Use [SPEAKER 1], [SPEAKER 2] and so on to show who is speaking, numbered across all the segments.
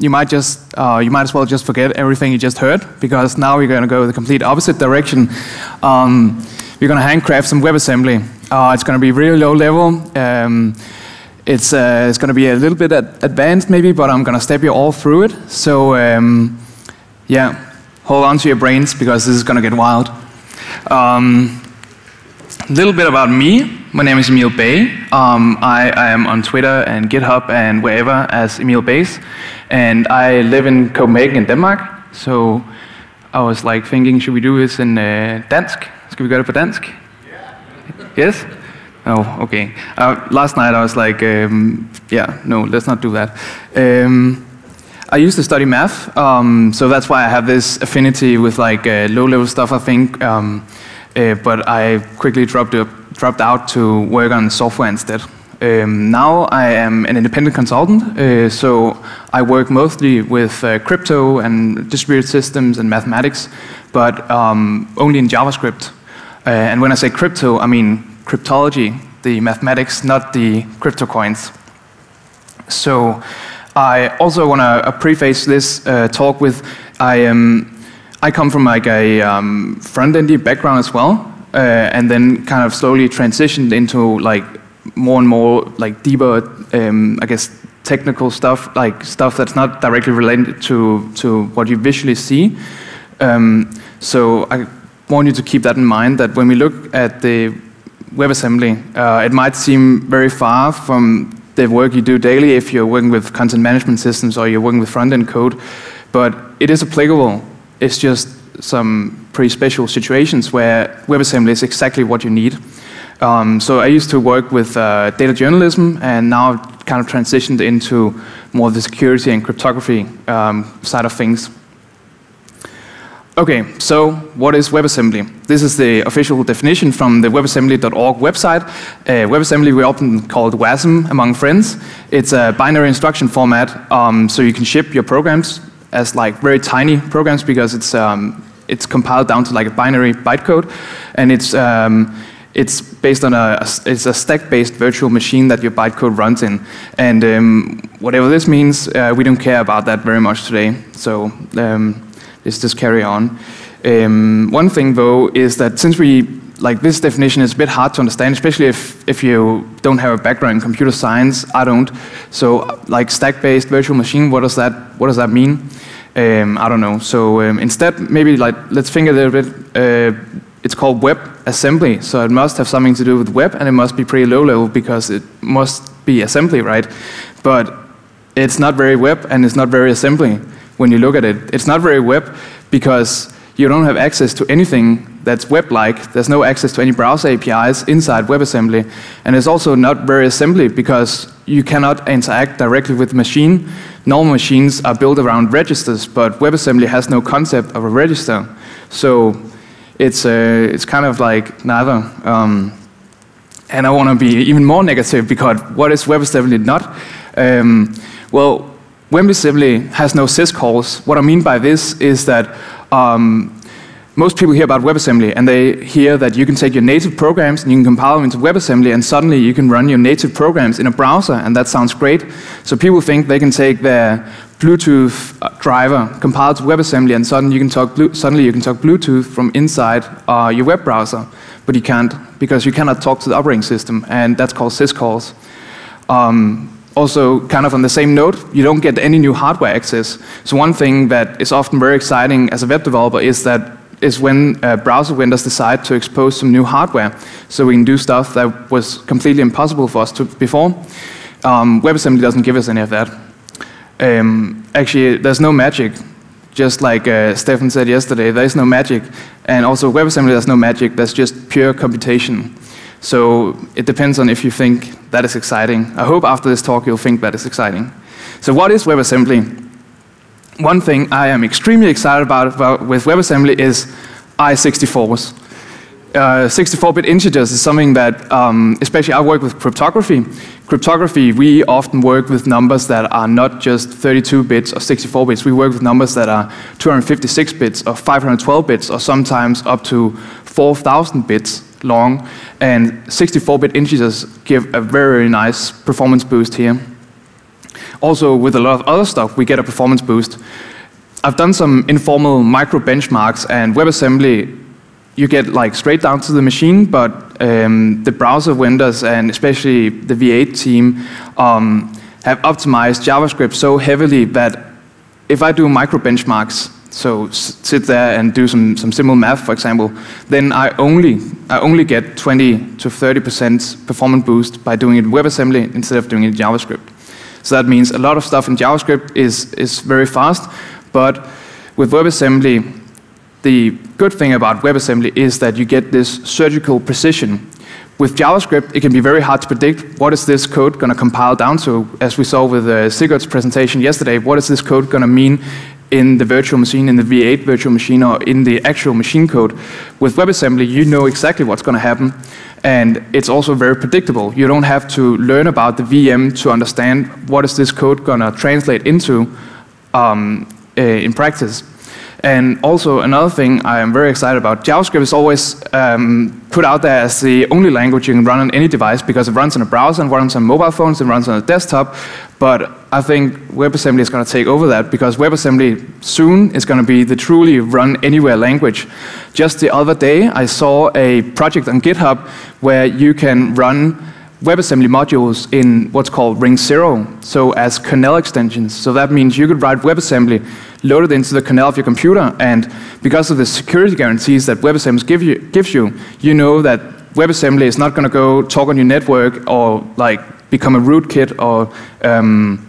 [SPEAKER 1] you might just uh, you might as well just forget everything you just heard because now we're going to go the complete opposite direction. Um, we're going to handcraft some WebAssembly. Uh, it's going to be really low level. Um, it's uh, it's going to be a little bit advanced maybe, but I'm going to step you all through it. So um, yeah, hold on to your brains because this is going to get wild. Um, a little bit about me. My name is Emil Bay. Um, I, I, am on Twitter and GitHub and wherever as Emil Bays. And I live in Copenhagen in Denmark. So I was like thinking, should we do this in uh, dansk? Skal vi gøre det på dansk? Yeah. Yes? Oh, okay. Uh, last night I was like, um, yeah, no, let's not do that. Um, I used to study math, um, so that's why I have this affinity with like uh, low-level stuff, I think. Um, uh, but I quickly dropped, up, dropped out to work on software instead. Um, now I am an independent consultant, uh, so I work mostly with uh, crypto and distributed systems and mathematics, but um, only in JavaScript. Uh, and when I say crypto, I mean cryptology, the mathematics, not the crypto coins. So I also want to uh, preface this uh, talk with I am I come from like a um, front-endy background as well, uh, and then kind of slowly transitioned into like more and more like deeper, um, I guess, technical stuff, like stuff that's not directly related to to what you visually see. Um, so I want you to keep that in mind. That when we look at the WebAssembly, uh, it might seem very far from the work you do daily if you're working with content management systems or you're working with front-end code, but it is applicable it's just some pretty special situations where WebAssembly is exactly what you need. Um, so I used to work with uh, data journalism, and now kind of transitioned into more of the security and cryptography um, side of things. Okay, so what is WebAssembly? This is the official definition from the webassembly.org website. Uh, WebAssembly we often call it WASM among friends. It's a binary instruction format, um, so you can ship your programs as like very tiny programs because it's um, it's compiled down to like a binary bytecode, and it's um, it's based on a, it's a stack-based virtual machine that your bytecode runs in, and um, whatever this means, uh, we don't care about that very much today. So um, let's just carry on. Um, one thing though is that since we like this definition is a bit hard to understand, especially if, if you don't have a background in computer science. I don't. So like stack-based virtual machine, what does that what does that mean? Um, I don't know. So um, instead, maybe like let's think a little bit. Uh, it's called web assembly, so it must have something to do with web, and it must be pretty low level because it must be assembly, right? But it's not very web, and it's not very assembly when you look at it. It's not very web because you don't have access to anything that's web-like. There's no access to any browser APIs inside WebAssembly. And it's also not very assembly because you cannot interact directly with the machine. Normal machines are built around registers, but WebAssembly has no concept of a register. So it's, uh, it's kind of like neither. Um, and I want to be even more negative because what is WebAssembly not? Um, well, WebAssembly has no syscalls. What I mean by this is that um, most people hear about WebAssembly and they hear that you can take your native programs and you can compile them into WebAssembly and suddenly you can run your native programs in a browser and that sounds great. So people think they can take their Bluetooth uh, driver, compile to WebAssembly and suddenly you can talk, suddenly you can talk Bluetooth from inside uh, your web browser. But you can't because you cannot talk to the operating system and that's called syscalls. Um, also, kind of on the same note, you don't get any new hardware access. So one thing that is often very exciting as a web developer is that is when uh, browser vendors decide to expose some new hardware so we can do stuff that was completely impossible for us to before. Um, WebAssembly doesn't give us any of that. Um, actually, there's no magic. Just like uh, Stefan said yesterday, there is no magic. And also, WebAssembly has no magic. That's just pure computation. So it depends on if you think that is exciting. I hope after this talk you'll think that is exciting. So what is WebAssembly? One thing I am extremely excited about, with WebAssembly is i64s. 64-bit uh, integers is something that, um, especially I work with cryptography. Cryptography, we often work with numbers that are not just 32 bits or 64 bits. We work with numbers that are 256 bits or 512 bits or sometimes up to 4,000 bits long. And 64-bit integers give a very nice performance boost here. Also with a lot of other stuff, we get a performance boost. I've done some informal micro benchmarks, and WebAssembly, you get like straight down to the machine, but um, the browser vendors and especially the V8 team um, have optimized JavaScript so heavily that if I do micro benchmarks, so sit there and do some, some simple math, for example, then I only, I only get 20 to 30% performance boost by doing it in WebAssembly instead of doing it in JavaScript. So that means a lot of stuff in JavaScript is, is very fast, but with WebAssembly, the good thing about WebAssembly is that you get this surgical precision. With JavaScript, it can be very hard to predict what is this code going to compile down to. As we saw with uh, Sigurd's presentation yesterday, what is this code going to mean in the virtual machine, in the V8 virtual machine, or in the actual machine code. With WebAssembly, you know exactly what's going to happen, and it's also very predictable. You don't have to learn about the VM to understand what is this code going to translate into um, uh, in practice. And also another thing I am very excited about, JavaScript is always um, put out there as the only language you can run on any device because it runs on a browser and runs on mobile phones and runs on a desktop. But I think WebAssembly is going to take over that because WebAssembly soon is going to be the truly run anywhere language. Just the other day, I saw a project on GitHub where you can run WebAssembly modules in what's called Ring Zero, so as kernel extensions. So that means you could write WebAssembly loaded into the kernel of your computer, and because of the security guarantees that WebAssembly give you, gives you, you know that WebAssembly is not going to go talk on your network or like become a rootkit or um,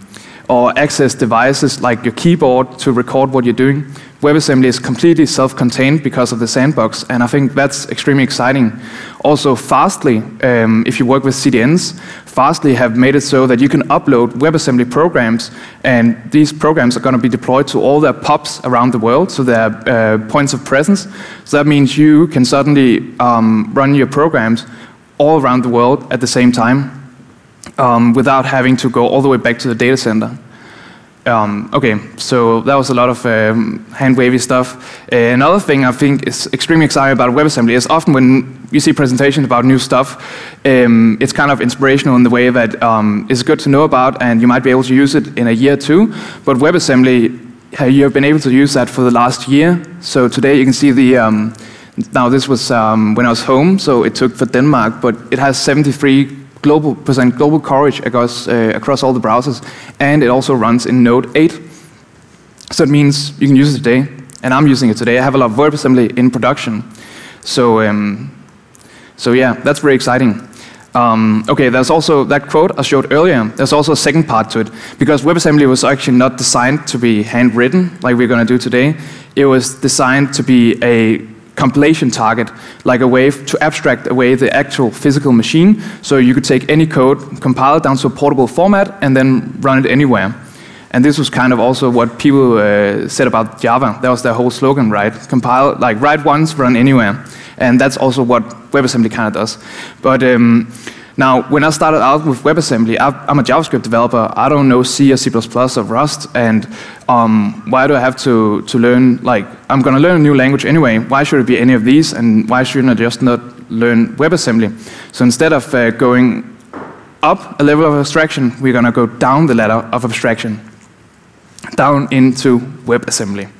[SPEAKER 1] or access devices like your keyboard to record what you're doing. WebAssembly is completely self-contained because of the sandbox, and I think that's extremely exciting. Also, Fastly, um, if you work with CDNs, Fastly have made it so that you can upload WebAssembly programs, and these programs are going to be deployed to all their POPs around the world, so their uh, points of presence. So that means you can suddenly um, run your programs all around the world at the same time um, without having to go all the way back to the data center. Um, okay, so that was a lot of um, hand-wavy stuff. Uh, another thing I think is extremely exciting about WebAssembly is often when you see presentations about new stuff, um, it's kind of inspirational in the way that um, it's good to know about and you might be able to use it in a year or two. But WebAssembly, you have been able to use that for the last year. So today you can see the, um, now this was um, when I was home, so it took for Denmark, but it has 73 global percent global coverage across, uh, across all the browsers, and it also runs in Node 8. So it means you can use it today, and I'm using it today. I have a lot of WebAssembly in production. So, um, so yeah, that's very exciting. Um, okay, there's also that quote I showed earlier. There's also a second part to it because WebAssembly was actually not designed to be handwritten like we're going to do today. It was designed to be a compilation target, like a way to abstract away the actual physical machine. So you could take any code, compile it down to a portable format, and then run it anywhere. And this was kind of also what people uh, said about Java. That was their whole slogan, right? Compile, like write once, run anywhere. And that's also what WebAssembly kind of does. But um, now, when I started out with WebAssembly, I'm a JavaScript developer. I don't know C or C++ or Rust, and um, why do I have to, to learn, like, I'm going to learn a new language anyway. Why should it be any of these, and why shouldn't I just not learn WebAssembly? So instead of uh, going up a level of abstraction, we're going to go down the ladder of abstraction, down into WebAssembly.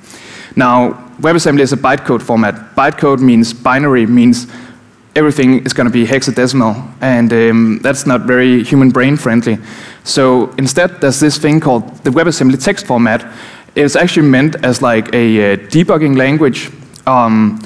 [SPEAKER 1] Now, WebAssembly is a bytecode format. Bytecode means binary, means everything is going to be hexadecimal, and um, that's not very human brain friendly. So instead, there's this thing called the WebAssembly text format. It's actually meant as like a uh, debugging language, um,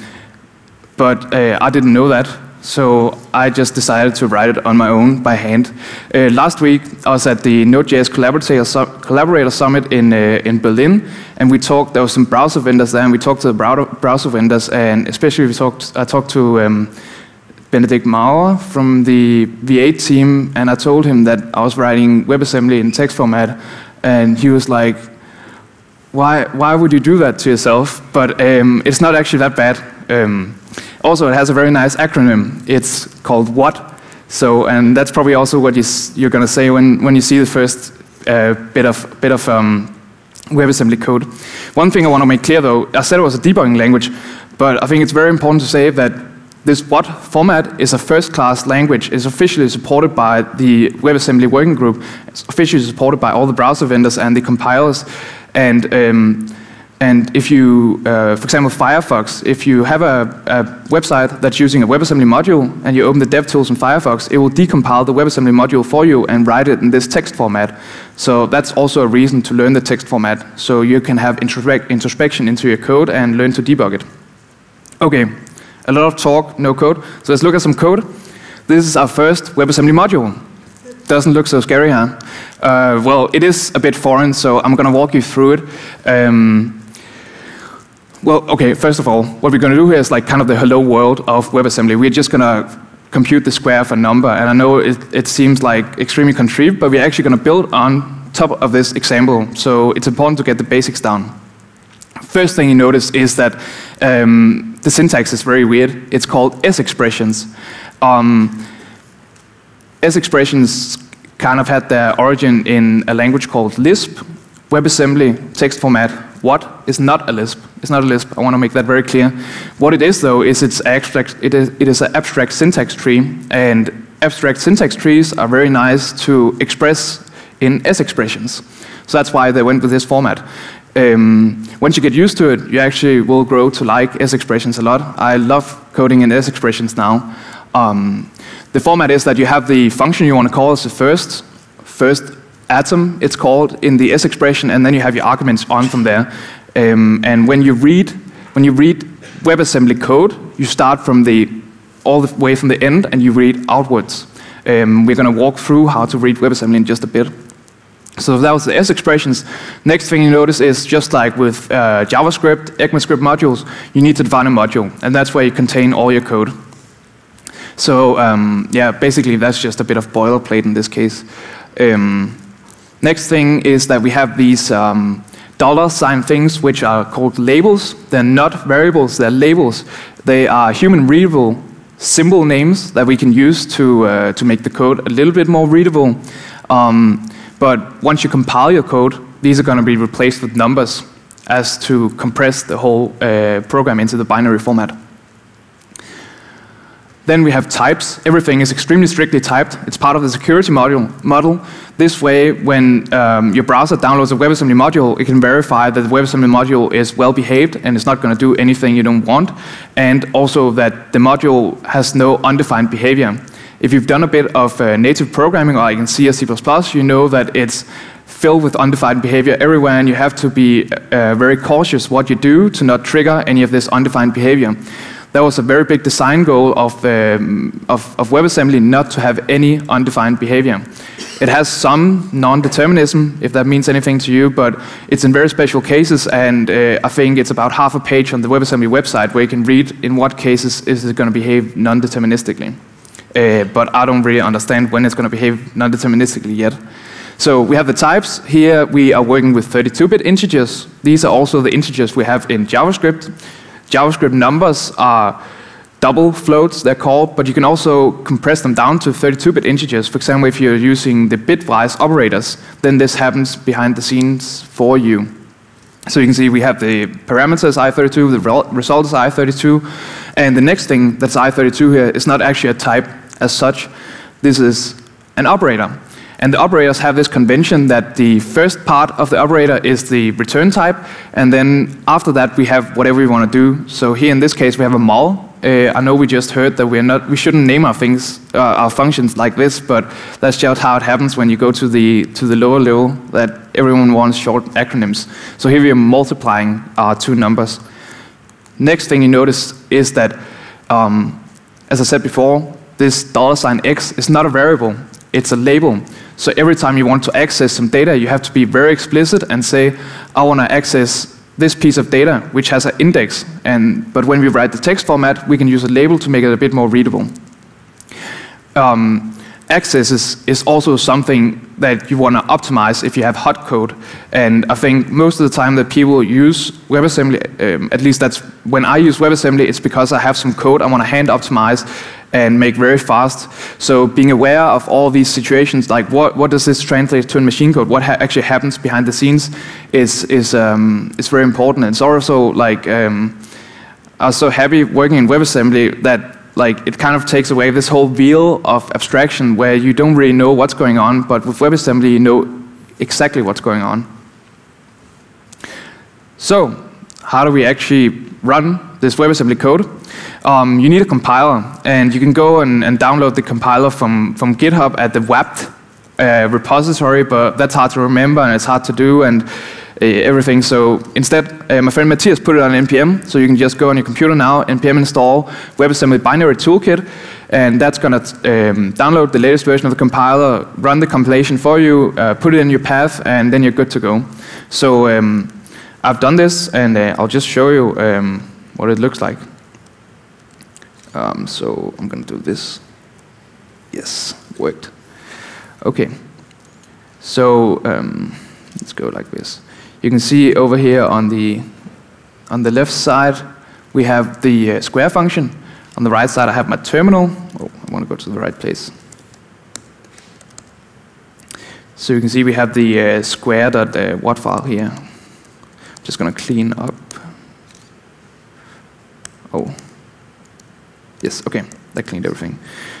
[SPEAKER 1] but uh, I didn't know that. So I just decided to write it on my own by hand. Uh, last week, I was at the Node.js Collaborator, Collaborator Summit in, uh, in Berlin, and we talked, there were some browser vendors there, and we talked to the browser vendors, and especially we talked, I talked to um, Benedikt Meurer from the V8 team, and I told him that I was writing WebAssembly in text format, and he was like, why, why would you do that to yourself? But um, it's not actually that bad. Um, also, it has a very nice acronym. It's called WAT. So, and that's probably also what you, are going to say when, when you see the first uh, bit of, bit of um, WebAssembly code. One thing I want to make clear, though, I said it was a debugging language, but I think it's very important to say that this WAT format is a first-class language. It's officially supported by the WebAssembly working group. It's officially supported by all the browser vendors and the compilers. And um, and if you, uh, for example, Firefox, if you have a, a, website that's using a WebAssembly module and you open the DevTools in Firefox, it will decompile the WebAssembly module for you and write it in this text format. So that's also a reason to learn the text format, so you can have introspection into your code and learn to debug it. Okay, a lot of talk, no code. So let's look at some code. This is our first WebAssembly module. Doesn't look so scary, huh? Uh, well, it is a bit foreign, so I'm going to walk you through it. Um, well, okay, first of all, what we're going to do here is like kind of the hello world of WebAssembly. We're just going to compute the square of a number, and I know it, it seems like extremely contrived, but we're actually going to build on top of this example, so it's important to get the basics down. First thing you notice is that um, the syntax is very weird. It's called S expressions. Um, S expressions kind of had their origin in a language called Lisp, WebAssembly text format. What is not a Lisp? It's not a Lisp. I want to make that very clear. What it is, though, is it's abstract. It is, it is an abstract syntax tree, and abstract syntax trees are very nice to express in S expressions. So that's why they went with this format. Um, once you get used to it, you actually will grow to like S expressions a lot. I love coding in S expressions now. Um, the format is that you have the function you want to call as the first, first atom, it's called, in the S expression, and then you have your arguments on from there. Um, and when you read, when you read WebAssembly code, you start from the all the way from the end and you read outwards. Um, we're going to walk through how to read WebAssembly in just a bit. So that was the S expressions. Next thing you notice is just like with uh, JavaScript, ECMAScript modules, you need to define a module, and that's where you contain all your code. So um, yeah, basically that's just a bit of boilerplate in this case. Um, next thing is that we have these um, dollar sign things which are called labels. They're not variables, they're labels. They are human readable symbol names that we can use to, uh, to make the code a little bit more readable. Um, but once you compile your code, these are going to be replaced with numbers as to compress the whole uh, program into the binary format. Then we have types. Everything is extremely strictly typed. It's part of the security module, model. This way, when um, your browser downloads a WebAssembly module, it can verify that the WebAssembly module is well behaved and it's not going to do anything you don't want, and also that the module has no undefined behavior. If you've done a bit of uh, native programming, or like in C or C++, you know that it's filled with undefined behavior everywhere, and you have to be uh, very cautious what you do to not trigger any of this undefined behavior. That was a very big design goal of, um, of, of WebAssembly not to have any undefined behavior. It has some non-determinism, if that means anything to you, but it's in very special cases, and uh, I think it's about half a page on the WebAssembly website where you can read in what cases is it going to behave non-deterministically. Uh, but I don't really understand when it's going to behave non-deterministically yet. So we have the types. Here we are working with 32-bit integers. These are also the integers we have in JavaScript. JavaScript numbers are double floats, they're called, but you can also compress them down to 32-bit integers. For example, if you're using the bitwise operators, then this happens behind the scenes for you. So you can see we have the parameters i32, the result is i32, and the next thing that's i32 here is not actually a type as such. This is an operator. And the operators have this convention that the first part of the operator is the return type, and then after that we have whatever we want to do. So here in this case we have a mul. Uh, I know we just heard that we're not, we shouldn't name our things, uh, our functions like this, but that's just how it happens when you go to the to the lower level. That everyone wants short acronyms. So here we are multiplying our two numbers. Next thing you notice is that, um, as I said before, this dollar sign $x is not a variable, it's a label. So every time you want to access some data, you have to be very explicit and say, I want to access this piece of data, which has an index. And, but when we write the text format, we can use a label to make it a bit more readable. Um, access is, is also something that you want to optimize if you have hot code. And I think most of the time that people use WebAssembly, um, at least that's when I use WebAssembly, it's because I have some code I want to hand optimize and make very fast. So being aware of all these situations, like what, what does this translate to in machine code, what ha actually happens behind the scenes, is is um, is very important. It's also like um, I was so happy working in WebAssembly that like it kind of takes away this whole veil of abstraction where you don't really know what's going on, but with WebAssembly you know exactly what's going on. So, how do we actually run this WebAssembly code? Um, you need a compiler, and you can go and, and, download the compiler from, from GitHub at the WABT uh, repository, but that's hard to remember and it's hard to do and uh, everything. So instead, uh, my friend Matthias put it on npm, so you can just go on your computer now, npm install WebAssembly binary toolkit, and that's going to um, download the latest version of the compiler, run the compilation for you, uh, put it in your path, and then you're good to go. So um, I've done this, and uh, I'll just show you um, what it looks like. Um, so I'm going to do this. Yes, worked. Okay, so um, let's go like this. You can see over here on the on the left side we have the uh, square function. On the right side I have my terminal. Oh, I want to go to the right place. So you can see we have the uh, square.wat uh, file here. I'm just going to clean up. Oh, yes, okay, that cleaned everything.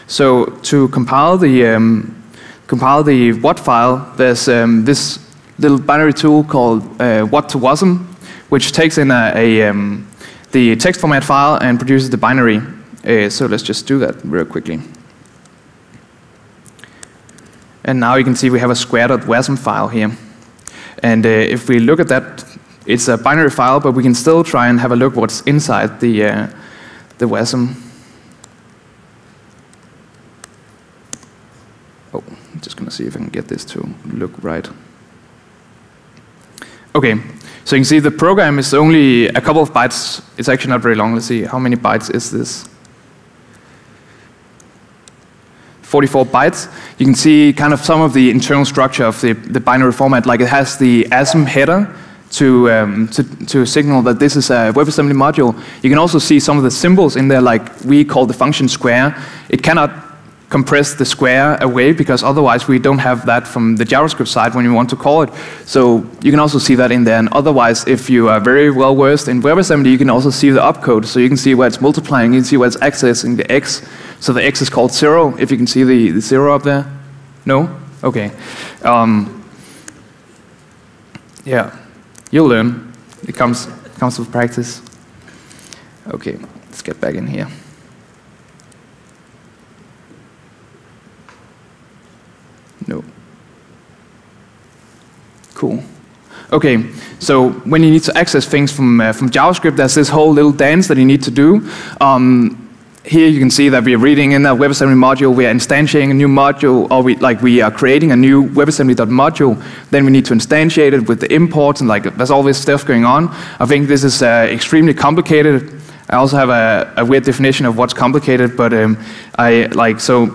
[SPEAKER 1] So to compile the um, compile the WAT file, there's um, this little binary tool called uh, wat2wasm, which takes in a, a um, the text format file and produces the binary. Uh, so let's just do that real quickly. And now you can see we have a square.wasm file here. And uh, if we look at that, it's a binary file, but we can still try and have a look what's inside the, uh, the WASM. Oh, I'm just going to see if I can get this to look right. Okay, so you can see the program is only a couple of bytes. It's actually not very long. Let's see, how many bytes is this? 44 bytes. You can see kind of some of the internal structure of the, the binary format, like it has the ASM header to, um, to, to signal that this is a WebAssembly module. You can also see some of the symbols in there, like we call the function square. It cannot compress the square away because otherwise we don't have that from the JavaScript side when you want to call it. So you can also see that in there. And otherwise, if you are very well versed in WebAssembly, you can also see the opcode. So you can see where it's multiplying, you can see where it's accessing the x. So the x is called zero, if you can see the, the zero up there. No? Okay. Um, yeah, you'll learn. It comes, comes with practice. Okay, let's get back in here. Cool. Okay, so when you need to access things from, uh, from JavaScript, there's this whole little dance that you need to do. Um, here you can see that we are reading in a WebAssembly module, we are instantiating a new module, or we, like we are creating a new WebAssembly.module. Then we need to instantiate it with the imports, and like there's all this stuff going on. I think this is uh, extremely complicated. I also have a, a, weird definition of what's complicated, but um, I like so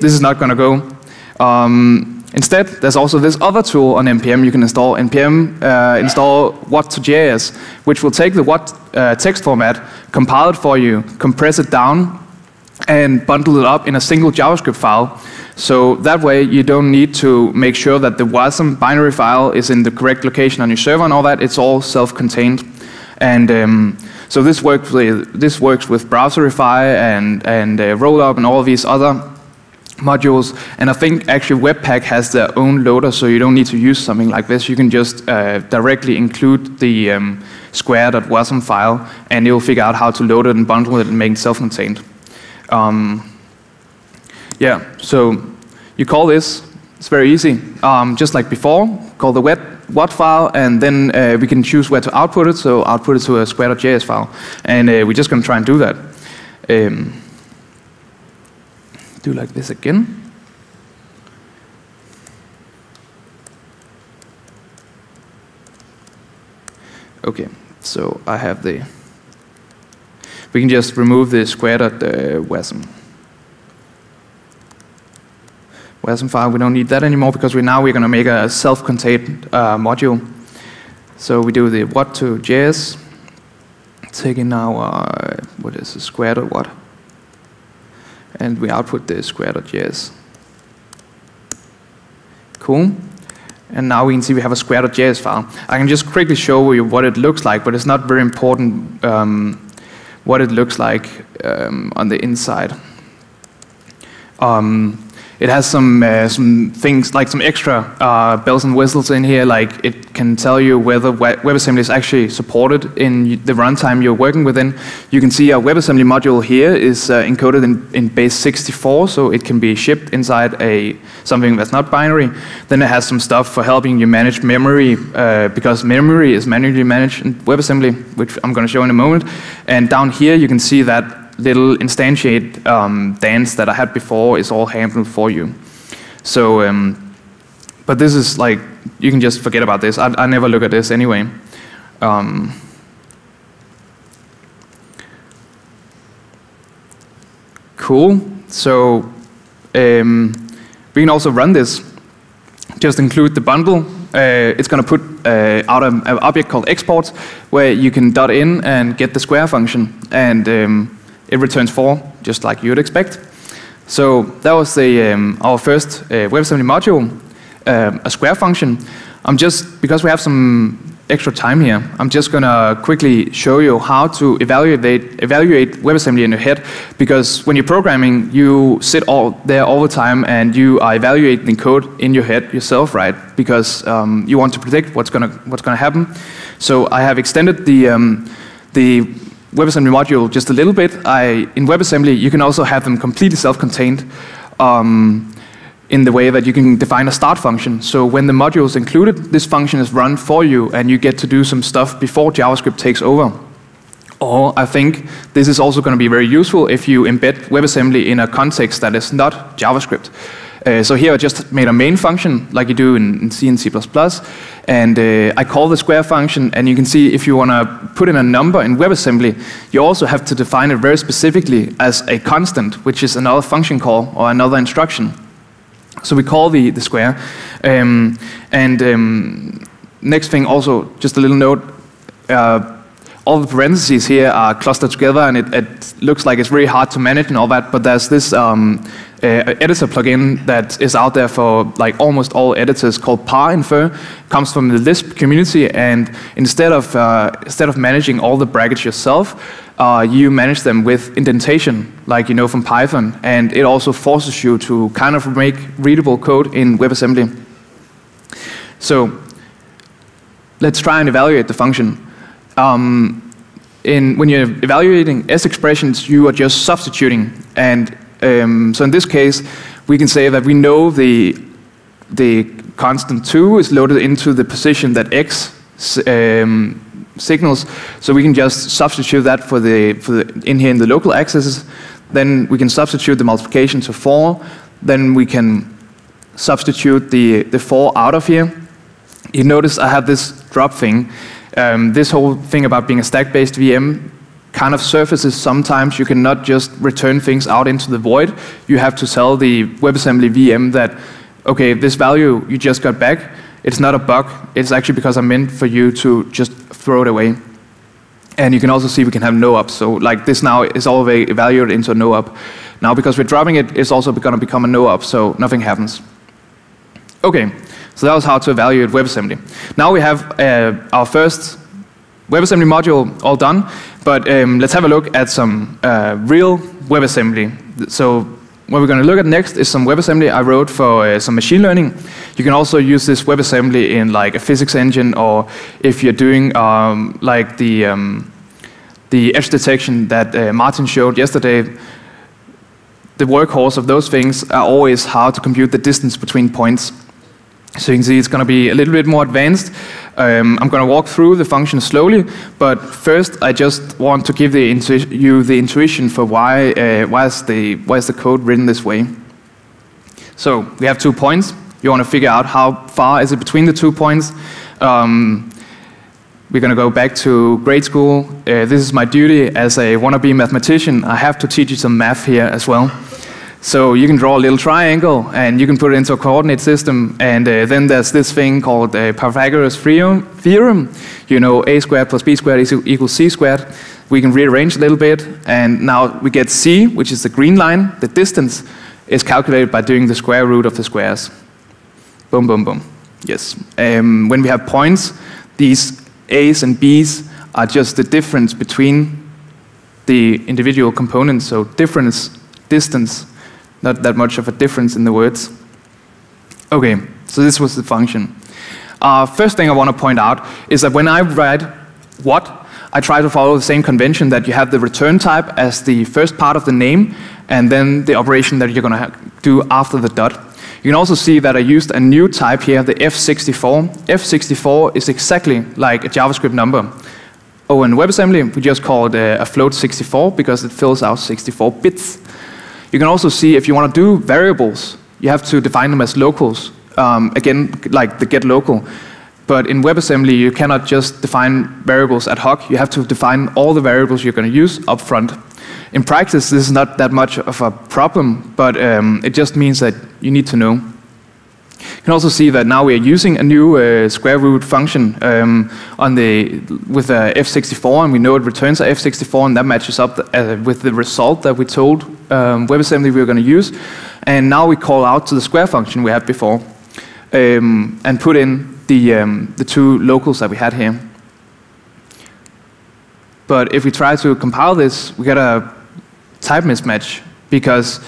[SPEAKER 1] this is not going to go. Um, instead, there's also this other tool on NPM you can install, npm uh, install wat2js, which will take the WAT uh, text format, compile it for you, compress it down, and bundle it up in a single JavaScript file. So that way you don't need to make sure that the WASM binary file is in the correct location on your server and all that. It's all self-contained. And um, so this works with, this works with Browserify and, and uh, Rollup and all these other modules. And I think actually Webpack has their own loader, so you don't need to use something like this. You can just uh, directly include the um, square.wasm file, and it will figure out how to load it and bundle it and make it self-contained. Um, yeah, so you call this. It's very easy. Um, just like before, call the wet what file, and then uh, we can choose where to output it. So output it to a square.js file, and uh, we're just going to try and do that. Um, do like this again. Okay, so I have the, we can just remove the square dot uh, WASM. WASM file, we don't need that anymore because we now we're going to make a self-contained uh, module. So we do the wat2js, taking our, what is the square dot what? And we output the square.js. Cool. And now we can see we have a square.js file. I can just quickly show you what it looks like, but it's not very important. Um, what it looks like um, on the inside. Um, it has some uh, some things like some extra uh, bells and whistles in here. Like it can tell you whether WebAssembly is actually supported in the runtime you're working within. You can see our WebAssembly module here is uh, encoded in, in base 64, so it can be shipped inside a something that's not binary. Then it has some stuff for helping you manage memory uh, because memory is manually managed in WebAssembly, which I'm going to show in a moment. And down here you can see that little instantiate um, dance that I had before is all handled for you. So, um, but this is like, you can just forget about this. I, I never look at this anyway. Um, cool. So um, we can also run this. Just include the bundle. Uh, it's going to put uh, out an object called export, where you can dot in and get the square function. And um, it returns 4, just like you'd expect. So that was the, um, our first uh, WebAssembly module, uh, a square function. I'm just, because we have some extra time here, I'm just going to quickly show you how to evaluate, evaluate WebAssembly in your head, because when you're programming, you sit all there all the time and you are evaluating the code in your head yourself, right? Because um, you want to predict what's going to what's to happen. So I have extended the um, the WebAssembly module just a little bit. I, in WebAssembly, you can also have them completely self-contained um, in the way that you can define a start function. So when the module is included, this function is run for you, and you get to do some stuff before JavaScript takes over. Or I think this is also going to be very useful if you embed WebAssembly in a context that is not JavaScript. Uh, so here I just made a main function like you do in, in C and C++, and uh, I call the square function, and you can see if you want to put in a number in WebAssembly, you also have to define it very specifically as a constant, which is another function call or another instruction. So we call the, the square. Um, and um, next thing also, just a little note, uh, all the parentheses here are clustered together and it, it, looks like it's very hard to manage and all that, but there's this um, uh, editor plugin that is out there for like almost all editors called ParInfer, comes from the Lisp community, and instead of, uh, instead of managing all the brackets yourself, uh, you manage them with indentation, like you know from Python, and it also forces you to kind of make readable code in WebAssembly. So let's try and evaluate the function. Um, in, when you're evaluating S expressions, you are just substituting, and um, so in this case, we can say that we know the, the constant 2 is loaded into the position that x um, signals. So we can just substitute that for the, for the, in here in the local axes. Then we can substitute the multiplication to 4. Then we can substitute the, the 4 out of here. You notice I have this drop thing. Um, this whole thing about being a stack-based VM kind of surfaces sometimes. You cannot just return things out into the void. You have to tell the WebAssembly VM that, okay, this value you just got back, it's not a bug. It's actually because I meant for you to just throw it away. And you can also see we can have no-op. So like this now is all evaluated into a no-op. Now because we're dropping it, it's also going to become a no-op, so nothing happens. Okay, so that was how to evaluate WebAssembly. Now we have uh, our first WebAssembly module all done, but um, let's have a look at some uh, real WebAssembly. So what we're going to look at next is some WebAssembly I wrote for uh, some machine learning. You can also use this WebAssembly in like a physics engine, or if you're doing um, like the um, the edge detection that uh, Martin showed yesterday. The workhorse of those things are always how to compute the distance between points. So you can see it's going to be a little bit more advanced. Um, I'm going to walk through the function slowly, but first I just want to give the you the intuition for why, uh, why, is the, why is the code written this way. So we have two points. You want to figure out how far is it between the two points. Um, we're going to go back to grade school. Uh, this is my duty as a wannabe mathematician. I have to teach you some math here as well. So you can draw a little triangle and you can put it into a coordinate system. And uh, then there's this thing called uh, Pythagoras theorem. You know, a squared plus b squared equals c squared. We can rearrange a little bit. And now we get c, which is the green line. The distance is calculated by doing the square root of the squares. Boom, boom, boom. Yes. Um, when we have points, these a's and b's are just the difference between the individual components, so difference, distance, not that much of a difference in the words. Okay, so this was the function. Uh, first thing I want to point out is that when I write WAT, I try to follow the same convention that you have the return type as the first part of the name, and then the operation that you're going to do after the dot. You can also see that I used a new type here, the F64. F64 is exactly like a JavaScript number. Oh, in WebAssembly, we just call it a, a float 64 because it fills out 64 bits. You can also see if you want to do variables, you have to define them as locals. Um, again, like the get local. But in WebAssembly, you cannot just define variables ad hoc. You have to define all the variables you're going to use up front. In practice, this is not that much of a problem, but um, it just means that you need to know. You can also see that now we are using a new uh, square root function um, on the, with uh, f64, and we know it returns a f64, and that matches up the, uh, with the result that we told um, WebAssembly we were going to use. And now we call out to the square function we had before um, and put in the, um, the two locals that we had here. But if we try to compile this, we get a type mismatch because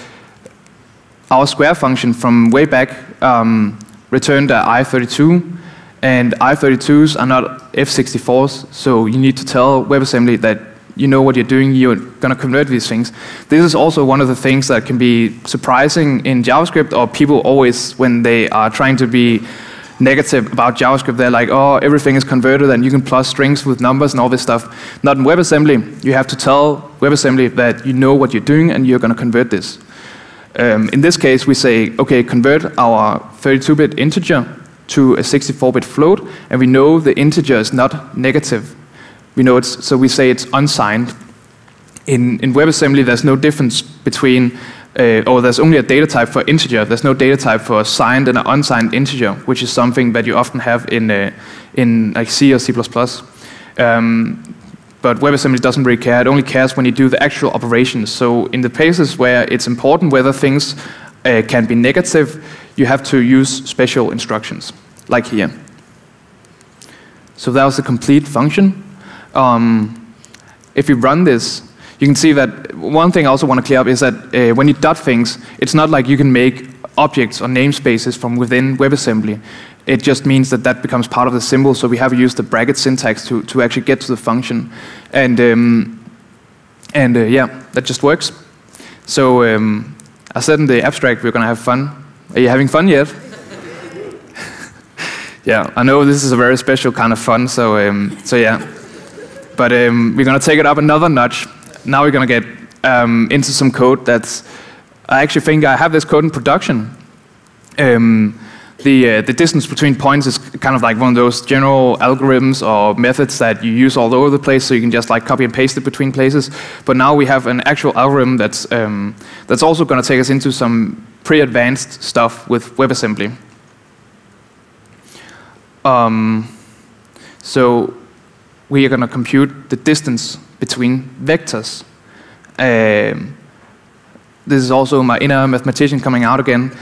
[SPEAKER 1] our square function from way back um, returned i32, and i32s are not f64s, so you need to tell WebAssembly that you know what you're doing, you're going to convert these things. This is also one of the things that can be surprising in JavaScript, or people always, when they are trying to be negative about JavaScript, they're like, oh, everything is converted and you can plus strings with numbers and all this stuff. Not in WebAssembly. You have to tell WebAssembly that you know what you're doing and you're going to convert this. Um, in this case, we say, okay, convert our 32-bit integer to a 64-bit float, and we know the integer is not negative we know it's, so we say it's unsigned. In, in WebAssembly, there's no difference between, uh, or there's only a data type for integer. There's no data type for signed and an unsigned integer, which is something that you often have in, uh, in like C or C++. Um, but WebAssembly doesn't really care. It only cares when you do the actual operations. So in the places where it's important whether things uh, can be negative, you have to use special instructions, like here. So that was the complete function um, if we run this, you can see that one thing I also want to clear up is that uh, when you dot things, it's not like you can make objects or namespaces from within WebAssembly. It just means that that becomes part of the symbol, so we have used the bracket syntax to, to actually get to the function. And, um, and uh, yeah, that just works. So um, I said in the abstract we're going to have fun. Are you having fun yet? yeah, I know this is a very special kind of fun, so, um, so yeah. But um, we're going to take it up another notch. Now we're going to get um, into some code that's, I actually think I have this code in production. Um, the, uh, the distance between points is kind of like one of those general algorithms or methods that you use all over the place, so you can just like copy and paste it between places. But now we have an actual algorithm that's, um, that's also going to take us into some pretty advanced stuff with WebAssembly. Um, so we are going to compute the distance between vectors. Um, this is also my inner mathematician coming out again.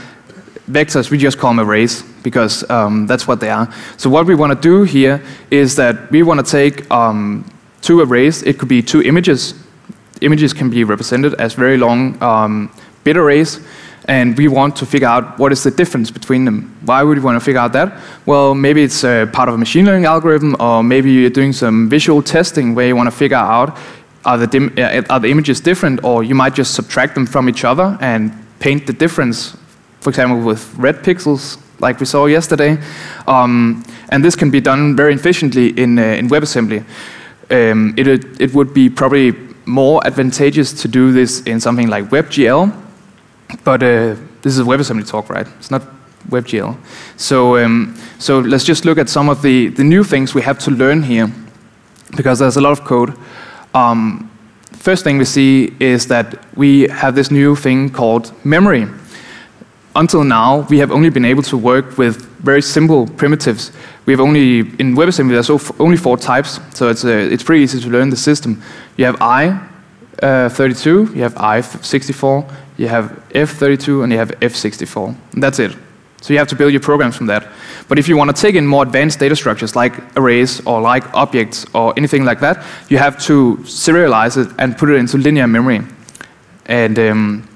[SPEAKER 1] Vectors, we just call them arrays because um, that's what they are. So what we want to do here is that we want to take um, two arrays. It could be two images. Images can be represented as very long um, bit arrays and we want to figure out what is the difference between them. Why would we want to figure out that? Well, maybe it's a part of a machine learning algorithm, or maybe you're doing some visual testing where you want to figure out are the, uh, are the images different, or you might just subtract them from each other and paint the difference, for example, with red pixels, like we saw yesterday. Um, and this can be done very efficiently in, uh, in WebAssembly. Um, it, it would be probably more advantageous to do this in something like WebGL, but uh, this is a WebAssembly talk, right? It's not WebGL. So, um, so let's just look at some of the, the new things we have to learn here, because there's a lot of code. Um, first thing we see is that we have this new thing called memory. Until now, we have only been able to work with very simple primitives. We have only, in WebAssembly, there's only four types, so it's, uh, it's pretty easy to learn the system. You have I, uh, 32, you have I64, you have F32, and you have F64. And that's it. So you have to build your programs from that. But if you want to take in more advanced data structures like arrays or like objects or anything like that, you have to serialize it and put it into linear memory. And um,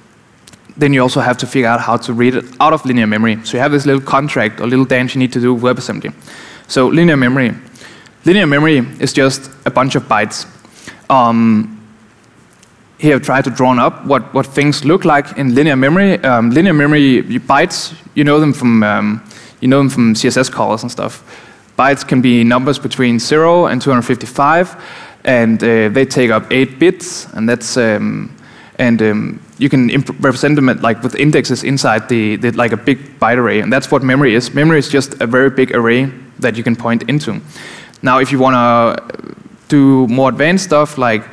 [SPEAKER 1] then you also have to figure out how to read it out of linear memory. So you have this little contract or little dance you need to do with WebAssembly. So linear memory. Linear memory is just a bunch of bytes. Um, here I've tried to draw up what, what things look like in linear memory. Um, linear memory bytes, you know them from um, you know them from CSS calls and stuff. Bytes can be numbers between 0 and 255, and uh, they take up 8 bits, and that's um, and um, you can represent them at, like with indexes inside the, the, like a big byte array, and that's what memory is. Memory is just a very big array that you can point into. Now, if you want to do more advanced stuff like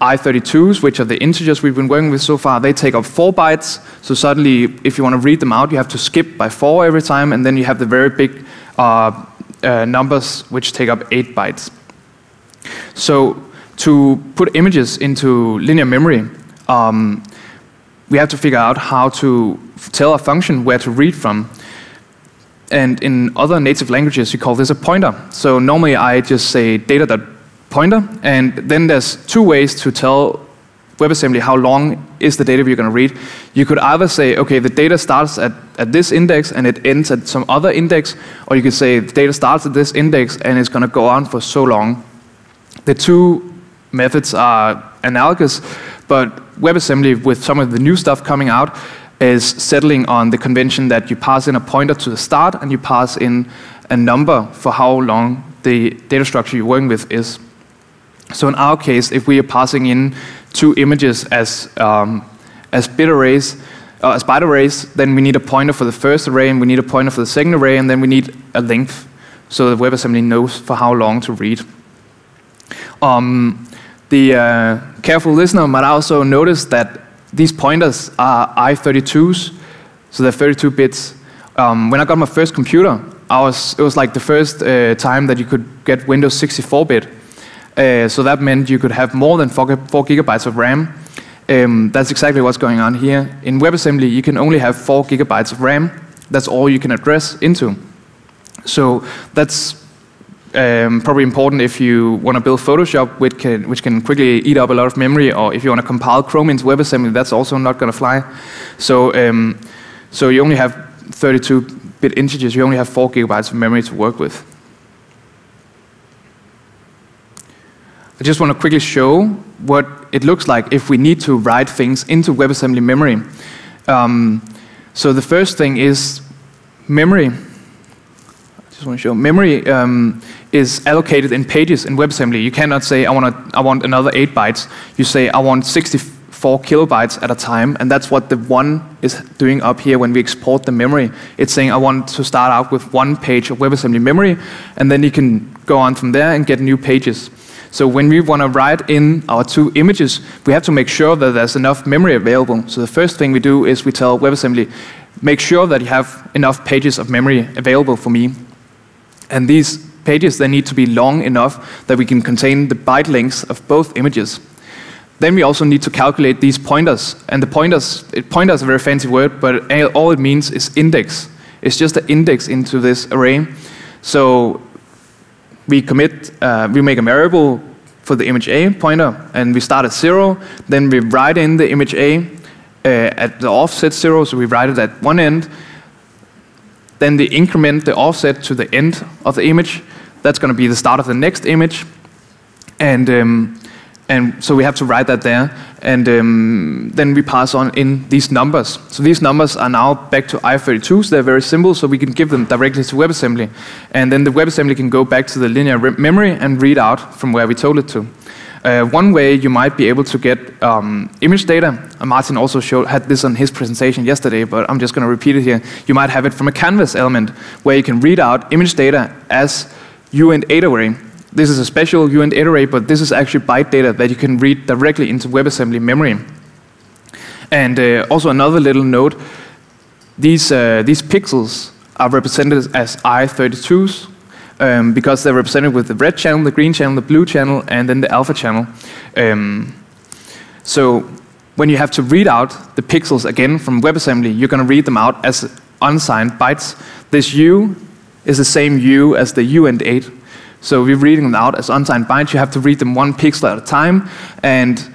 [SPEAKER 1] i32s, which are the integers we've been working with so far, they take up 4 bytes. So suddenly, if you want to read them out, you have to skip by 4 every time, and then you have the very big uh, uh, numbers which take up 8 bytes. So to put images into linear memory, um, we have to figure out how to tell a function where to read from. And in other native languages, you call this a pointer. So normally I just say data pointer. And then there's two ways to tell WebAssembly how long is the data you're going to read. You could either say, okay, the data starts at, at this index and it ends at some other index, or you could say the data starts at this index and it's going to go on for so long. The two methods are analogous, but WebAssembly, with some of the new stuff coming out, is settling on the convention that you pass in a pointer to the start and you pass in a number for how long the data structure you're working with is. So in our case, if we are passing in two images as, um, as bit arrays, uh, as byte arrays, then we need a pointer for the first array, and we need a pointer for the second array, and then we need a length, so the WebAssembly knows for how long to read. Um, the uh, careful listener might also notice that these pointers are i32s, so they're 32 bits. Um, when I got my first computer, I was, it was like the first uh, time that you could get Windows 64-bit. Uh, so that meant you could have more than 4, four gigabytes of RAM. Um, that's exactly what's going on here. In WebAssembly, you can only have 4 gigabytes of RAM. That's all you can address into. So that's um, probably important if you want to build Photoshop, which can, which can quickly eat up a lot of memory, or if you want to compile Chrome into WebAssembly, that's also not going to fly. So, um, so you only have 32-bit integers, you only have 4 gigabytes of memory to work with. I just want to quickly show what it looks like if we need to write things into WebAssembly memory. Um, so the first thing is memory. Just want to show memory um, is allocated in pages in WebAssembly. You cannot say I want I want another eight bytes. You say I want 64 kilobytes at a time, and that's what the one is doing up here when we export the memory. It's saying I want to start out with one page of WebAssembly memory, and then you can go on from there and get new pages. So when we want to write in our two images, we have to make sure that there's enough memory available. So the first thing we do is we tell WebAssembly, make sure that you have enough pages of memory available for me. And these pages, they need to be long enough that we can contain the byte lengths of both images. Then we also need to calculate these pointers. And the pointers, it, pointer is a very fancy word, but all it means is index. It's just an index into this array. So we commit, uh, we make a variable for the image A pointer, and we start at zero. Then we write in the image A uh, at the offset zero, so we write it at one end. Then they increment the offset to the end of the image. That's going to be the start of the next image. And um, and so we have to write that there. And um, then we pass on in these numbers. So these numbers are now back to i32s. They're very simple, so we can give them directly to WebAssembly. And then the WebAssembly can go back to the linear memory and read out from where we told it to. Uh, one way you might be able to get um, image data, Martin also showed, had this on his presentation yesterday, but I'm just going to repeat it here. You might have it from a canvas element where you can read out image data as uint8 array. This is a special uint8 array, but this is actually byte data that you can read directly into WebAssembly memory. And uh, also another little note, these, uh, these pixels are represented as I32s um, because they're represented with the red channel, the green channel, the blue channel, and then the alpha channel. Um, so when you have to read out the pixels again from WebAssembly, you're going to read them out as unsigned bytes. This U is the same U as the U and 8. So we're reading them out as unsigned bytes. You have to read them one pixel at a time. And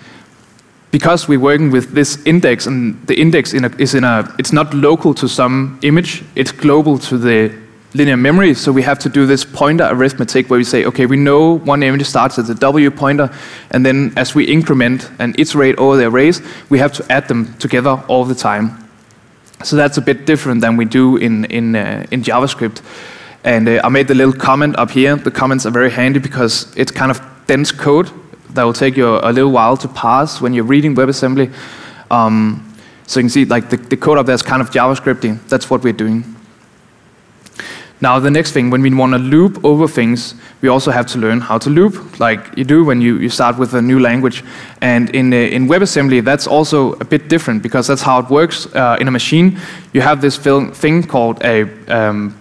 [SPEAKER 1] because we're working with this index, and the index in a, is in a, it's not local to some image, it's global to the linear memory. So we have to do this pointer arithmetic where we say, okay, we know one image starts at the W pointer, and then as we increment and iterate over the arrays, we have to add them together all the time. So that's a bit different than we do in, in, uh, in JavaScript. And uh, I made the little comment up here. The comments are very handy because it's kind of dense code that will take you a, little while to parse when you're reading WebAssembly. Um, so you can see like the, the code up there is kind of JavaScripting. That's what we're doing. Now the next thing, when we want to loop over things, we also have to learn how to loop, like you do when you, you start with a new language. And in, uh, in WebAssembly, that's also a bit different because that's how it works uh, in a machine. You have this thing called a um,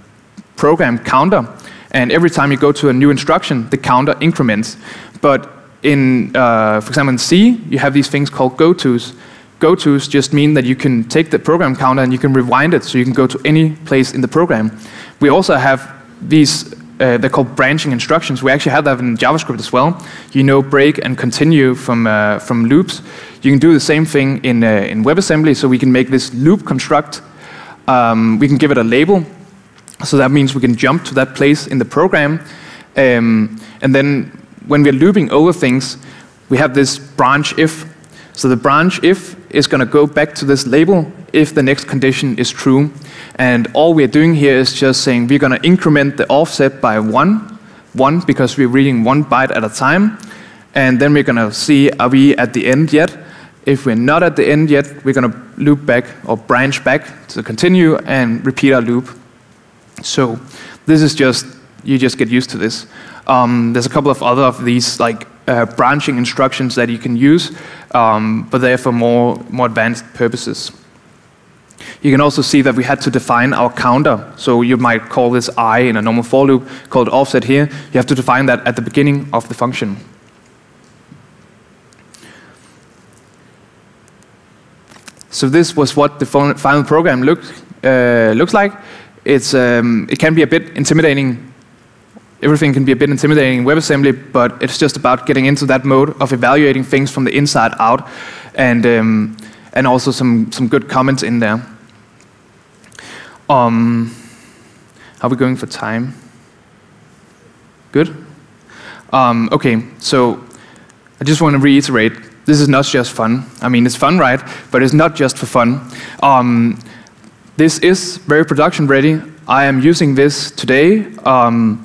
[SPEAKER 1] program counter. And every time you go to a new instruction, the counter increments. But in, uh, for example, in C, you have these things called gotos. Gotos just mean that you can take the program counter and you can rewind it so you can go to any place in the program. We also have these, uh, they're called branching instructions. We actually have that in JavaScript as well. You know break and continue from, uh, from loops. You can do the same thing in, uh, in WebAssembly, so we can make this loop construct. Um, we can give it a label, so that means we can jump to that place in the program. Um, and then when we're looping over things, we have this branch if. So the branch if is going to go back to this label if the next condition is true. And all we're doing here is just saying we're going to increment the offset by one, one because we're reading one byte at a time. And then we're going to see are we at the end yet. If we're not at the end yet, we're going to loop back or branch back to continue and repeat our loop. So this is just, you just get used to this. Um, there's a couple of other of these like uh, branching instructions that you can use, um, but they're for more, more advanced purposes. You can also see that we had to define our counter. So you might call this i in a normal for loop, called offset here. You have to define that at the beginning of the function. So this was what the final program look, uh, looks like it's, um, it can be a bit intimidating. Everything can be a bit intimidating in WebAssembly, but it's just about getting into that mode of evaluating things from the inside out, and um, and also some some good comments in there. Um, how are we going for time? Good. Um, okay, so I just want to reiterate: this is not just fun. I mean, it's fun, right? But it's not just for fun. Um, this is very production ready. I am using this today. Um,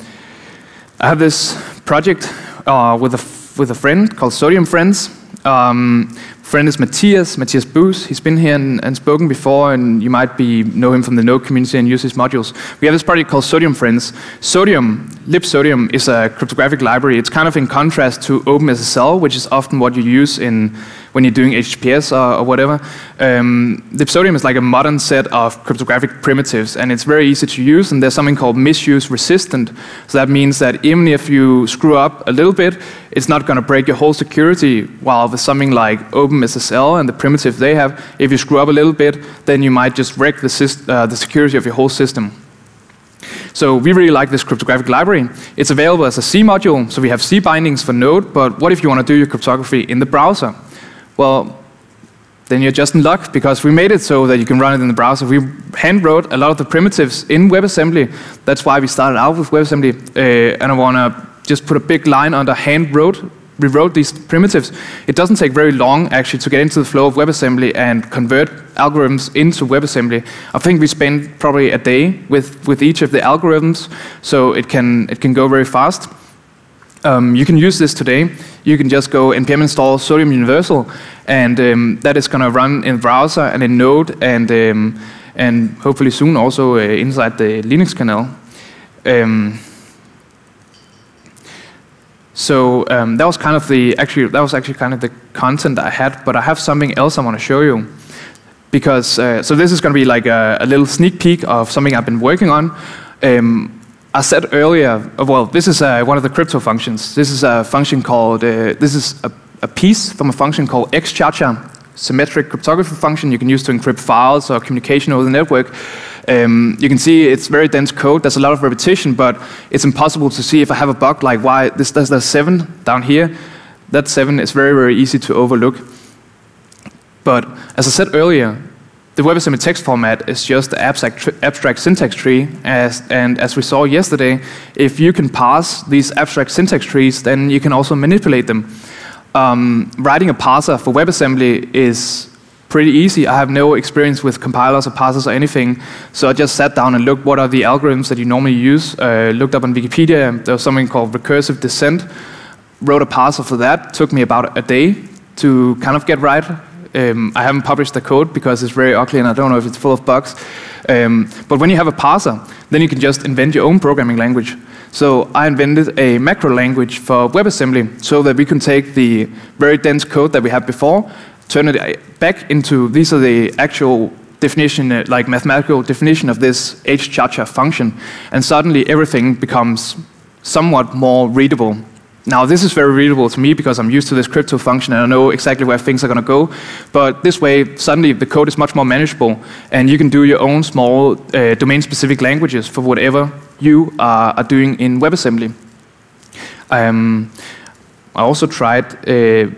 [SPEAKER 1] I have this project uh, with, a, with a friend called Sodium Friends. Um, friend is Mathias, Mathias Buus. He's been here and, and, spoken before, and you might be know him from the Node community and use his modules. We have this project called Sodium Friends. Sodium, libsodium, is a cryptographic library. It's kind of in contrast to OpenSSL, which is often what you use in when you're doing HTTPS or, or whatever. Um, libsodium is like a modern set of cryptographic primitives, and it's very easy to use, and there's something called misuse resistant. So that means that even if you screw up a little bit, it's not going to break your whole security, while with something like OpenSSL and the primitive they have, if you screw up a little bit, then you might just wreck the, uh, the security of your whole system. So we really like this cryptographic library. It's available as a C module, so we have C bindings for Node, but what if you want to do your cryptography in the browser? Well, then you're just in luck because we made it so that you can run it in the browser. We hand wrote a lot of the primitives in WebAssembly. That's why we started out with WebAssembly. Uh, and I want to just put a big line under hand wrote. We wrote these primitives. It doesn't take very long actually to get into the flow of WebAssembly and convert algorithms into WebAssembly. I think we spend probably a day with, with each of the algorithms, so it can, it can go very fast. Um, you can use this today. You can just go npm install Sodium Universal, and um, that is going to run in browser and in Node, and um, and hopefully soon also uh, inside the Linux kernel. Um, so um, that was kind of the actually that was actually kind of the content I had, but I have something else I want to show you because uh, so this is going to be like a, a, little sneak peek of something I've been working on. Um, I said earlier, uh, well, this is uh, one of the crypto functions. This is a function called, uh, this is a, a, piece from a function called xchacha. symmetric cryptography function you can use to encrypt files or communication over the network. Um, you can see it's very dense code. There's a lot of repetition, but it's impossible to see if I have a bug like why this does the seven down here. That seven is very, very easy to overlook. But as I said earlier, the WebAssembly text format is just the abstract, abstract syntax tree, as, and as we saw yesterday, if you can parse these abstract syntax trees, then you can also manipulate them. Um, writing a parser for WebAssembly is pretty easy. I have no experience with compilers or parsers or anything, so I just sat down and looked what are the algorithms that you normally use. Uh, looked up on Wikipedia, there was something called recursive descent. Wrote a parser for that. Took me about a day to kind of get right. Um, I haven't published the code because it's very ugly and I don't know if it's full of bugs. Um, but when you have a parser, then you can just invent your own programming language. So I invented a macro language for WebAssembly so that we can take the very dense code that we had before, turn it back into, these are the actual definition, uh, like mathematical definition of this hchacha function, and suddenly everything becomes somewhat more readable. Now, this is very readable to me because I'm used to this crypto function and I know exactly where things are going to go. But this way, suddenly the code is much more manageable and you can do your own small uh, domain specific languages for whatever you are, are doing in WebAssembly. Um, I also tried uh,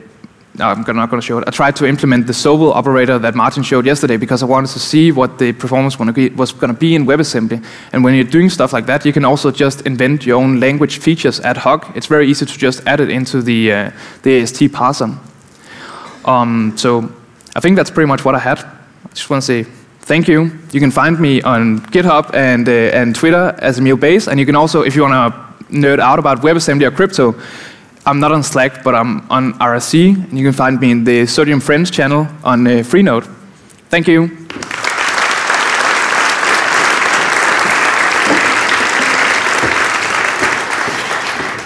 [SPEAKER 1] I'm not going to show it. I tried to implement the Sobel operator that Martin showed yesterday because I wanted to see what the performance was going to be in WebAssembly. And when you're doing stuff like that, you can also just invent your own language features ad hoc. It's very easy to just add it into the, uh, the AST parser. Um, so I think that's pretty much what I had. I just want to say thank you. You can find me on GitHub and, uh, and Twitter as Emil Bayes. And you can also, if you want to nerd out about WebAssembly or crypto, I'm not on Slack, but I'm on IRC, and you can find me in the Sodium Friends channel on uh, Freenode. Thank you.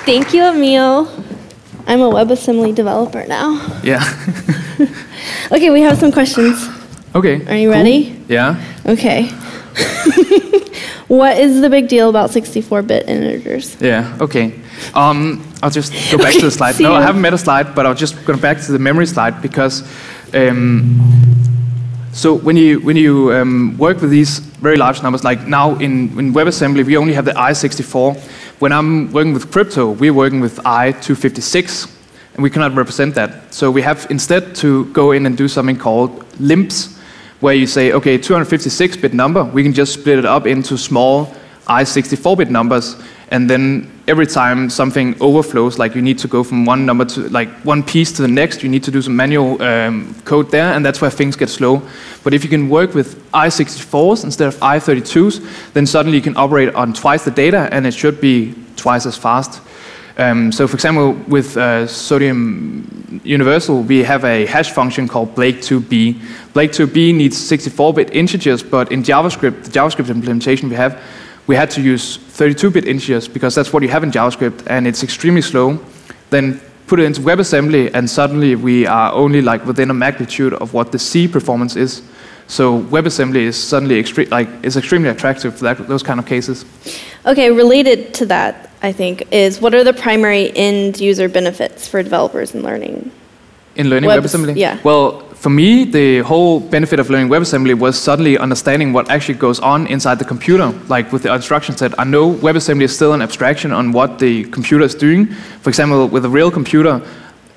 [SPEAKER 2] Thank you, Emil. I'm a WebAssembly developer now.
[SPEAKER 1] Yeah.
[SPEAKER 2] okay, we have some questions.
[SPEAKER 1] Okay.
[SPEAKER 2] Are you
[SPEAKER 1] cool.
[SPEAKER 2] ready?
[SPEAKER 1] Yeah.
[SPEAKER 2] Okay. what is the big deal about 64-bit integers?
[SPEAKER 1] Yeah, okay. Um, I'll just go back to the slide. No, I haven't made a slide, but I'll just go back to the memory slide because um, so when you when you um, work with these very large numbers, like now in, in WebAssembly, we only have the i64. When I'm working with crypto, we're working with i256, and we cannot represent that. So we have instead to go in and do something called limbs, where you say, okay, 256-bit number, we can just split it up into small i64-bit numbers, and then every time something overflows, like you need to go from one number to like one piece to the next, you need to do some manual um, code there, and that's where things get slow. But if you can work with i64s instead of i32s, then suddenly you can operate on twice the data, and it should be twice as fast. Um, so, for example, with uh, Sodium Universal, we have a hash function called Blake2b. Blake2b needs 64-bit integers, but in JavaScript, the JavaScript implementation we have, we had to use 32-bit integers because that's what you have in JavaScript, and it's extremely slow. Then put it into WebAssembly, and suddenly we are only like within a magnitude of what the C performance is. So WebAssembly is suddenly extre like is extremely attractive for that, those kind of cases.
[SPEAKER 2] Okay, related to that, I think, is what are the primary end user benefits for developers in learning?
[SPEAKER 1] In learning
[SPEAKER 2] Webs,
[SPEAKER 1] WebAssembly?
[SPEAKER 2] Yeah.
[SPEAKER 1] Well, for me, the whole benefit of learning WebAssembly was suddenly understanding what actually goes on inside the computer. Like with the instruction set, I know WebAssembly is still an abstraction on what the computer is doing. For example, with a real computer,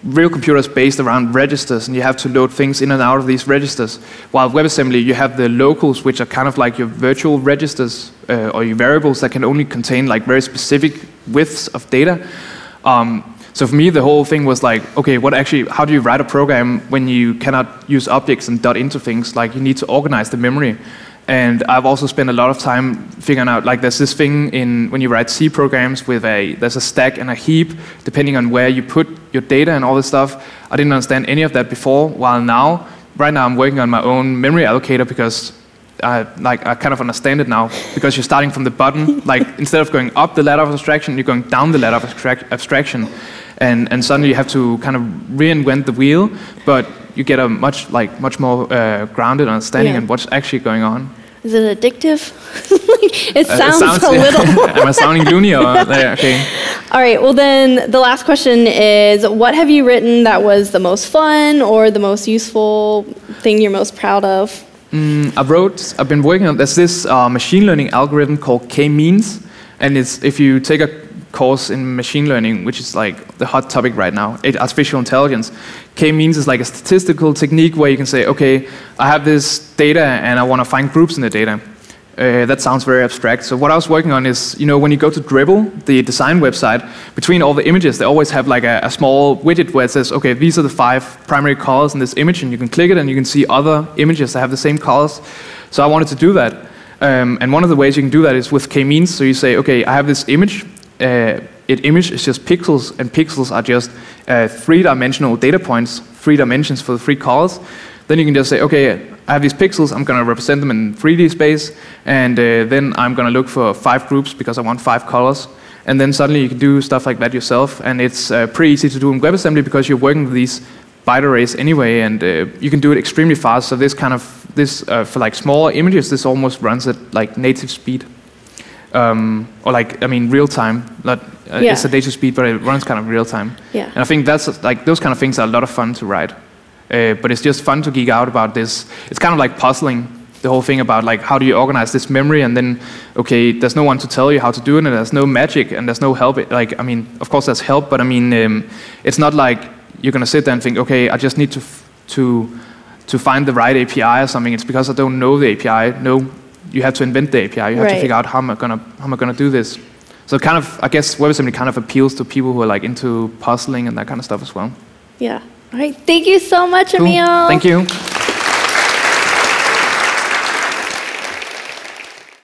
[SPEAKER 1] real computer is based around registers, and you have to load things in and out of these registers. While WebAssembly, you have the locals, which are kind of like your virtual registers uh, or your variables that can only contain like very specific widths of data. Um, so for me, the whole thing was like, okay, what actually, how do you write a program when you cannot use objects and dot into things? Like you need to organize the memory. And I've also spent a lot of time figuring out, like there's this thing in, when you write C programs with a, there's a stack and a heap, depending on where you put your data and all this stuff. I didn't understand any of that before, while now, right now I'm working on my own memory allocator because I, like, I kind of understand it now because you're starting from the bottom. like instead of going up the ladder of abstraction, you're going down the ladder of abstraction and, and suddenly you have to kind of reinvent the wheel, but you get a much like much more uh, grounded understanding yeah. on what's actually going on.
[SPEAKER 2] Is it addictive? it,
[SPEAKER 1] Uh,
[SPEAKER 2] sounds
[SPEAKER 1] it sounds
[SPEAKER 2] a little.
[SPEAKER 1] Am I sounding loony or okay?
[SPEAKER 2] All right, well, then the last question is what have you written that was the most fun or the most useful thing you're most proud of?
[SPEAKER 1] Mm, I wrote. I've been working on. There's this uh, machine learning algorithm called K-means, and it's if you take a course in machine learning, which is like the hot topic right now, artificial intelligence. K-means is like a statistical technique where you can say, okay, I have this data and I want to find groups in the data. Uh, that sounds very abstract. So what I was working on is, you know, when you go to Dribbble, the design website, between all the images, they always have like a, a small widget where it says, okay, these are the five primary colors in this image, and you can click it and you can see other images that have the same colors. So I wanted to do that. Um, and one of the ways you can do that is with k-means. So you say, okay, I have this image. Uh, it image is just pixels, and pixels are just uh, three-dimensional data points, three dimensions for the three colors. Then you can just say, okay, I have these pixels, I'm going to represent them in 3D space, and uh, then I'm going to look for five groups because I want five colors. And then suddenly you can do stuff like that yourself, and it's uh, pretty easy to do in WebAssembly because you're working with these byte arrays anyway, and uh, you can do it extremely fast. So this kind of this uh, for like smaller images, this almost runs at like native speed, um, or like I mean real time. Not uh,
[SPEAKER 2] Yeah.
[SPEAKER 1] it's a native speed, but it runs kind of real time.
[SPEAKER 2] Yeah.
[SPEAKER 1] And I think that's like those kind of things are a lot of fun to write. Uh, but it's just fun to geek out about this. It's kind of like puzzling the whole thing about like how do you organize this memory and then okay, there's no one to tell you how to do it and there's no magic and there's no help. Like I mean, of course there's help, but I mean um, it's not like you're gonna sit there and think okay, I just need to f- to to find the right API or something. It's because I don't know the API. No, you have to invent the API. You have
[SPEAKER 2] Right.
[SPEAKER 1] to figure out how am I gonna how am I gonna do this. So kind of I guess WebAssembly kind of appeals to people who are like into puzzling and that kind of stuff as well.
[SPEAKER 2] Yeah. All right, thank you so much,
[SPEAKER 1] Cool.
[SPEAKER 2] Emil.
[SPEAKER 1] Thank you.